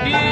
aquí.